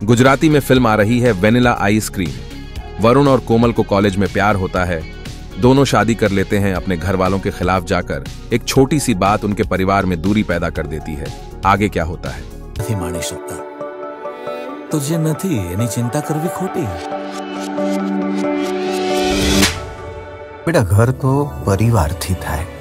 गुजराती में फ़िल्म आ रही है वेनिला आइसक्रीम वरुण और कोमल को कॉलेज में प्यार होता है। दोनों शादी कर लेते हैं अपने घर वालों के खिलाफ जाकर। एक छोटी सी बात उनके परिवार में दूरी पैदा कर देती है। आगे क्या होता है? નથી માણી શકતા તો જે નથી એની ચિંતા કરવી ખોટી બેટા ઘર તો પરિવારથી થાય